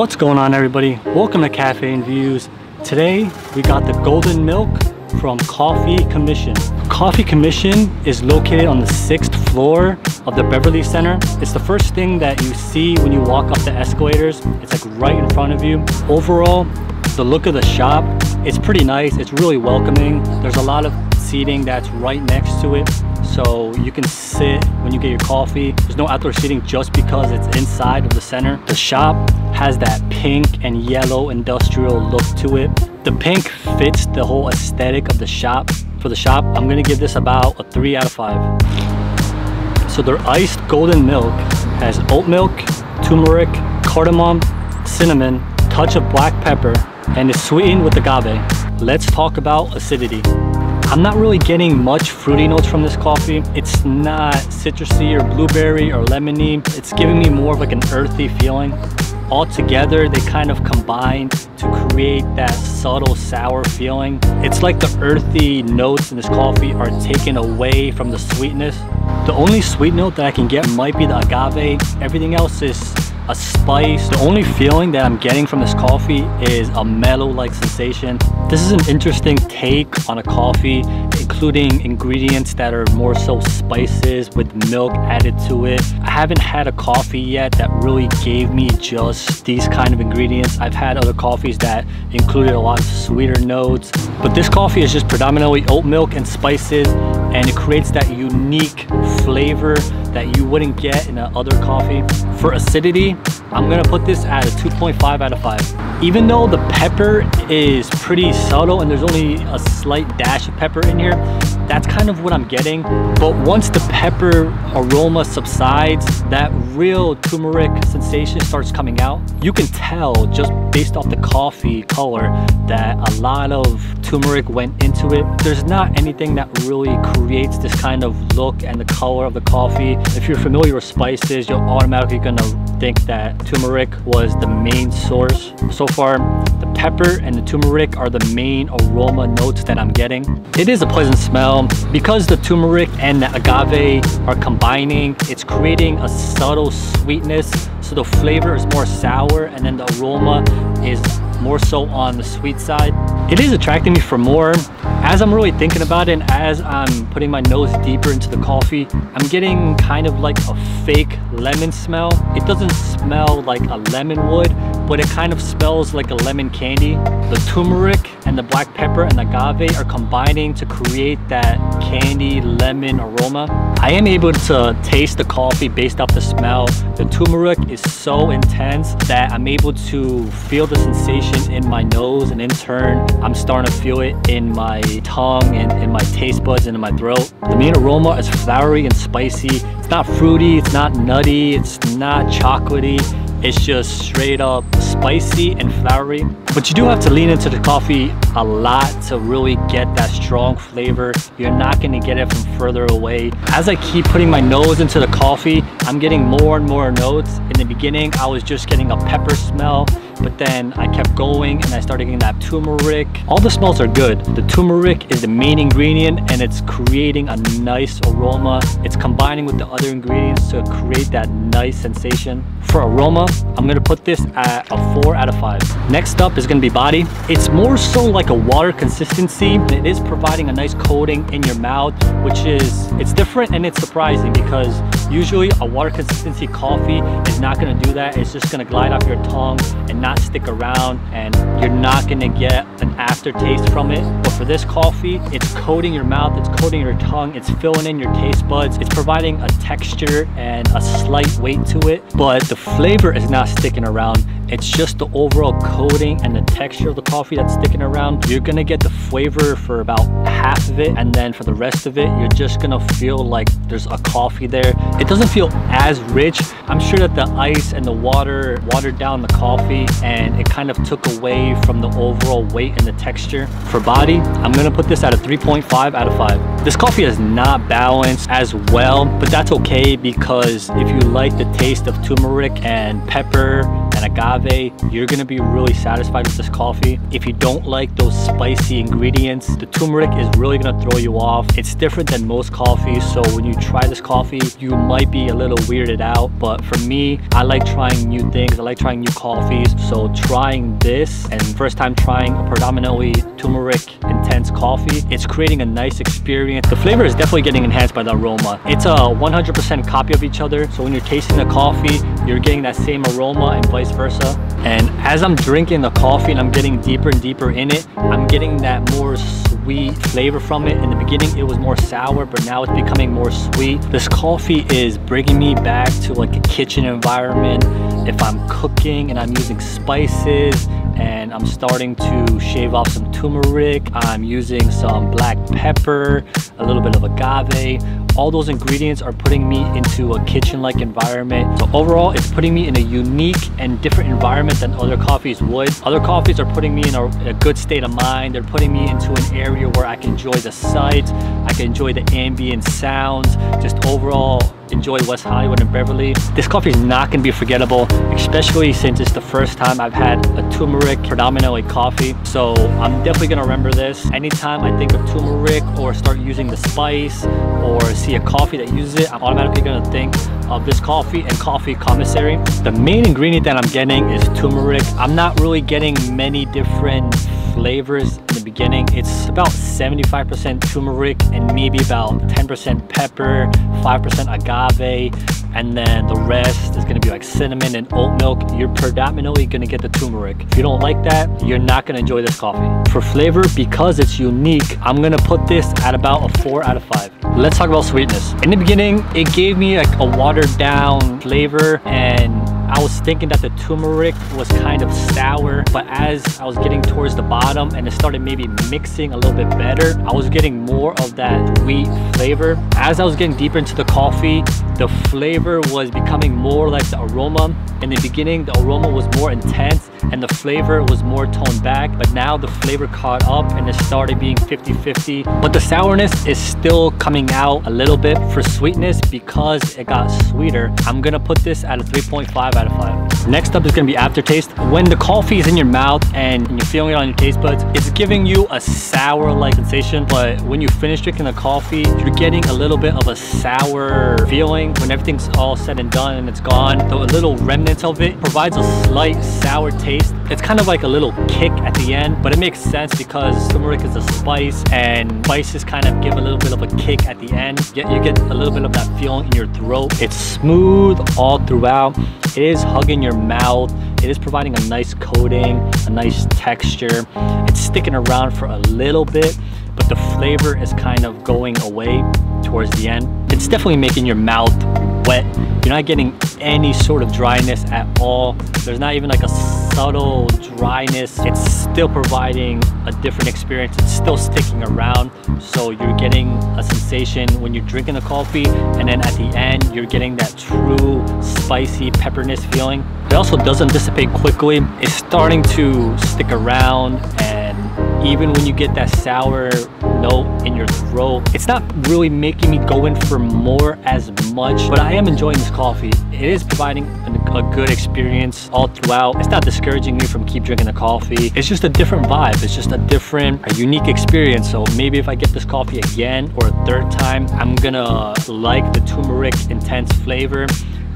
What's going on everybody? Welcome to Cafe and Views. Today we got the golden milk from Coffee Commissary. Coffee Commissary is located on the sixth floor of the Beverly Center. It's the first thing that you see when you walk up the escalators. It's like right in front of you. Overall, the look of the shop, it's pretty nice. It's really welcoming. There's a lot of seating that's right next to it so you can sit when you get your coffee. There's no outdoor seating just because it's inside of the center. The shop has that pink and yellow industrial look to it. The pink fits the whole aesthetic of the shop. For the shop, I'm gonna give this about a three out of five. So their iced golden milk has oat milk, turmeric, cardamom, cinnamon, touch of black pepper, and is sweetened with agave. Let's talk about acidity. I'm not really getting much fruity notes from this coffee. It's not citrusy or blueberry or lemony. It's giving me more of like an earthy feeling. All together, they kind of combine to create that subtle sour feeling. It's like the earthy notes in this coffee are taken away from the sweetness. The only sweet note that I can get might be the agave. Everything else is a spice. The only feeling that I'm getting from this coffee is a mellow-like sensation. This is an interesting take on a coffee, including ingredients that are more so spices with milk added to it. I haven't had a coffee yet that really gave me just these kind of ingredients. I've had other coffees that included a lot of sweeter notes, but this coffee is just predominantly oat milk and spices, and it creates that unique flavor that you wouldn't get in another coffee. For acidity, I'm gonna put this at a 2.5 out of 5. Even though the pepper is pretty subtle and there's only a slight dash of pepper in here, that's kind of what I'm getting. But once the pepper aroma subsides, that real turmeric sensation starts coming out. You can tell just based off the coffee color that a lot of turmeric went into it. There's not anything that really creates this kind of look and the color of the coffee. If you're familiar with spices, you're automatically gonna think that turmeric was the main source. So far, the pepper and the turmeric are the main aroma notes that I'm getting. It is a pleasant smell. Because the turmeric and the agave are combining, it's creating a subtle sweetness. So the flavor is more sour and then the aroma is more so on the sweet side. It is attracting me for more. As I'm really thinking about it and as I'm putting my nose deeper into the coffee, I'm getting kind of like a fake lemon smell. It doesn't smell like a lemon would, but it kind of smells like a lemon candy. The turmeric and the black pepper and agave are combining to create that candy lemon aroma. I am able to taste the coffee based off the smell. The turmeric is so intense that I'm able to feel the sensation in my nose and in turn, I'm starting to feel it in my tongue and in my taste buds and in my throat. The main aroma is flowery and spicy. It's not fruity, it's not nutty, it's not chocolatey. It's just straight up spicy and flowery. But you do have to lean into the coffee a lot to really get that strong flavor. You're not gonna get it from further away. As I keep putting my nose into the coffee, I'm getting more and more notes. In the beginning, I was just getting a pepper smell but then I kept going and I started getting that turmeric. All the smells are good. The turmeric is the main ingredient and it's creating a nice aroma. It's combining with the other ingredients to create that nice sensation. For aroma, I'm gonna put this at a four out of five. Next up is gonna be body. It's more so like a water consistency. It is providing a nice coating in your mouth, which is, it's different and it's surprising because usually a water consistency coffee is not gonna do that. It's just gonna glide off your tongue and not stick around and you're not gonna get an aftertaste from it. But for this coffee, it's coating your mouth, it's coating your tongue, it's filling in your taste buds, it's providing a texture and a slight weight to it, but the flavor is not sticking around. It's just the overall coating and the texture of the coffee that's sticking around. You're gonna get the flavor for about half of it, and then for the rest of it, you're just gonna feel like there's a coffee there. It doesn't feel as rich. I'm sure that the ice and the water watered down the coffee and it kind of took away from the overall weight and the texture. For body, I'm gonna put this at a 3.5 out of 5. This coffee is not balanced as well, but that's okay because if you like the taste of turmeric and pepper and agave, you're gonna be really satisfied with this coffee. If you don't like those spicy ingredients, the turmeric is really gonna throw you off. It's different than most coffees, so when you try this coffee, you might be a little weirded out. But for me, I like trying new things. I like trying new coffees. So trying this and first time trying a predominantly turmeric intense coffee, it's creating a nice experience. The flavor is definitely getting enhanced by the aroma. It's a 100% copy of each other. So when you're tasting the coffee, you're getting that same aroma and vice versa. And as I'm drinking the coffee and I'm getting deeper and deeper in it, I'm getting that more sweet flavor from it. In the beginning, it was more sour, but now it's becoming more sweet. This coffee is bringing me back to like a kitchen environment. If I'm cooking and I'm using spices and I'm starting to shave off some turmeric. I'm using some black pepper, a little bit of agave. All those ingredients are putting me into a kitchen-like environment. So overall, it's putting me in a unique and different environment than other coffees would. Other coffees are putting me in a, a good state of mind. They're putting me into an area where I can enjoy the sights, I can enjoy the ambient sounds, just overall enjoy West Hollywood and Beverly. This coffee is not gonna be forgettable, especially since it's the first time I've had a turmeric predominantly coffee. So I'm definitely gonna remember this. Anytime I think of turmeric or start using the spice or see a coffee that uses it, I'm automatically gonna think of this coffee and coffee commissary. The main ingredient that I'm getting is turmeric. I'm not really getting many different flavors in the beginning. It's about 75% turmeric and maybe about 10% pepper, 5% agave, and then the rest is gonna be like cinnamon and oat milk. You're predominantly gonna get the turmeric. If you don't like that, you're not gonna enjoy this coffee. For flavor, because it's unique, I'm gonna put this at about a four out of five. Let's talk about sweetness. In the beginning, it gave me like a watered down flavor and I was thinking that the turmeric was kind of sour, but as I was getting towards the bottom and it started maybe mixing a little bit better, I was getting more of that wheat flavor. As I was getting deeper into the coffee, the flavor was becoming more like the aroma. In the beginning, the aroma was more intense and the flavor was more toned back, but now the flavor caught up and it started being 50-50. But the sourness is still coming out a little bit for sweetness because it got sweeter. I'm gonna put this at a 3.5 out of 5. Next up is gonna be aftertaste. When the coffee is in your mouth and you're feeling it on your taste buds, it's giving you a sour-like sensation, but when you finish drinking the coffee, you're getting a little bit of a sour feeling. When everything's all said and done and it's gone, the little remnants of it provides a slight sour taste. It's kind of like a little kick at the end, but it makes sense because turmeric is a spice and spices kind of give a little bit of a kick at the end. Yet you get a little bit of that feeling in your throat. It's smooth all throughout. It is hugging your mouth. It is providing a nice coating, a nice texture. It's sticking around for a little bit, but the flavor is kind of going away towards the end. It's definitely making your mouth wet. You're not getting any sort of dryness at all. There's not even like a subtle dryness. It's still providing a different experience. It's still sticking around. So you're getting a sensation when you're drinking the coffee and then at the end, you're getting that true spicy pepperness feeling. It also doesn't dissipate quickly. It's starting to stick around and even when you get that sour note in your throat, it's not really making me go in for more as much, but I am enjoying this coffee. It is providing a good experience all throughout. It's not discouraging me from keep drinking the coffee. It's just a different vibe. It's just a different, a unique experience. So maybe if I get this coffee again or a third time, I'm gonna like the turmeric intense flavor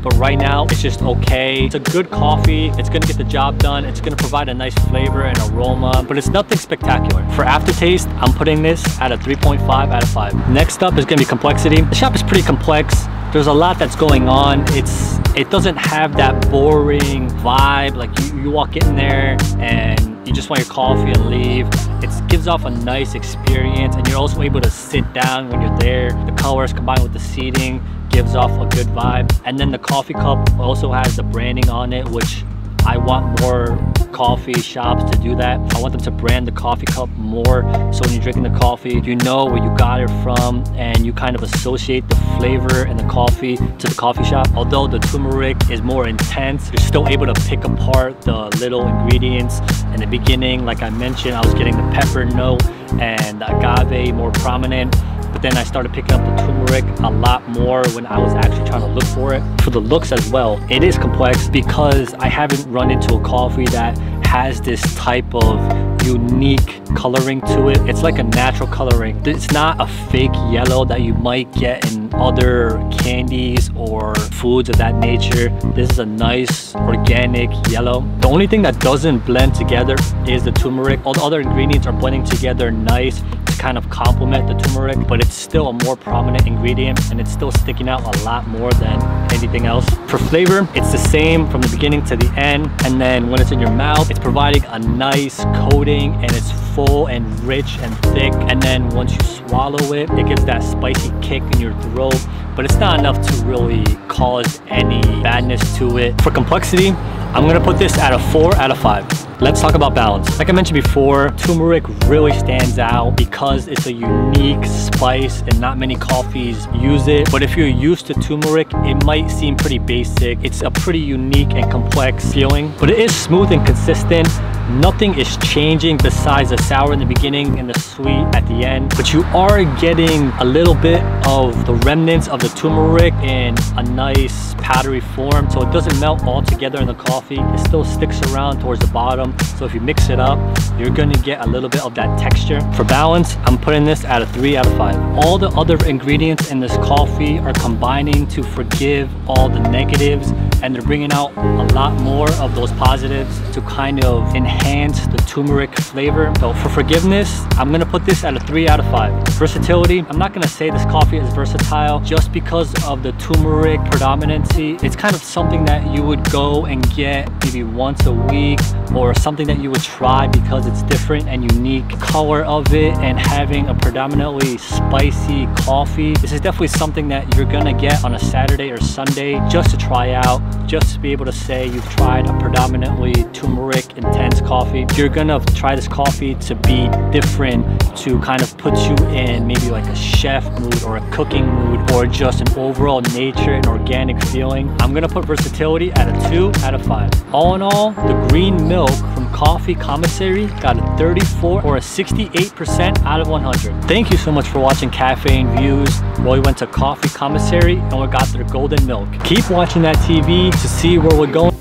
but right now it's just okay. It's a good coffee. It's gonna get the job done. It's gonna provide a nice flavor and aroma, but it's nothing spectacular. For aftertaste, I'm putting this at a 3.5 out of 5. Next up is gonna be complexity. The shop is pretty complex. There's a lot that's going on. It's It doesn't have that boring vibe. Like you, you walk in there and you just want your coffee and leave. It gives off a nice experience and you're also able to sit down when you're there. The colors combined with the seating gives off a good vibe. And then the coffee cup also has the branding on it, which I want more coffee shops to do that. I want them to brand the coffee cup more so when you're drinking the coffee, you know where you got it from and you kind of associate the flavor and the coffee to the coffee shop. Although the turmeric is more intense, you're still able to pick apart the little ingredients. In the beginning, like I mentioned, I was getting the pepper note and the agave more prominent then I started picking up the turmeric a lot more when I was actually trying to look for it. For the looks as well, it is complex because I haven't run into a coffee that has this type of unique coloring to it. It's like a natural coloring. It's not a fake yellow that you might get in other candies or foods of that nature. This is a nice organic yellow. The only thing that doesn't blend together is the turmeric. All the other ingredients are blending together nice kind of complement the turmeric, but it's still a more prominent ingredient and it's still sticking out a lot more than anything else. For flavor, it's the same from the beginning to the end. And then when it's in your mouth, it's providing a nice coating and it's full and rich and thick. And then once you swallow it, it gives that spicy kick in your throat, but it's not enough to really cause any badness to it. For complexity, I'm gonna put this at a four out of five. Let's talk about balance. Like I mentioned before, turmeric really stands out because it's a unique spice and not many coffees use it. But if you're used to turmeric, it might seem pretty basic. It's a pretty unique and complex feeling, but it is smooth and consistent. Nothing is changing besides the sour in the beginning and the sweet at the end. But you are getting a little bit of the remnants of the turmeric in a nice powdery form. So it doesn't melt all together in the coffee. It still sticks around towards the bottom. So if you mix it up, you're gonna get a little bit of that texture. For balance, I'm putting this at a three out of five. All the other ingredients in this coffee are combining to forgive all the negatives and they're bringing out a lot more of those positives to kind of enhance the turmeric flavor. So for forgiveness, I'm gonna put this at a three out of five. Versatility, I'm not gonna say this coffee is versatile just because of the turmeric predominancy. It's kind of something that you would go and get maybe once a week or something that you would try because it's different and unique color of it and having a predominantly spicy coffee. This is definitely something that you're gonna get on a Saturday or Sunday just to try out just to be able to say you've tried a predominantly turmeric intense coffee. You're gonna try this coffee to be different, to kind of put you in maybe like a chef mood or a cooking mood or just an overall nature and organic feeling. I'm gonna put versatility at a two out of five. All in all, the green milk Coffee Commissary got a 34 or a 68% out of 100. Thank you so much for watching Cafe and Views. Well, we went to Coffee Commissary and we got their golden milk. Keep watching that TV to see where we're going.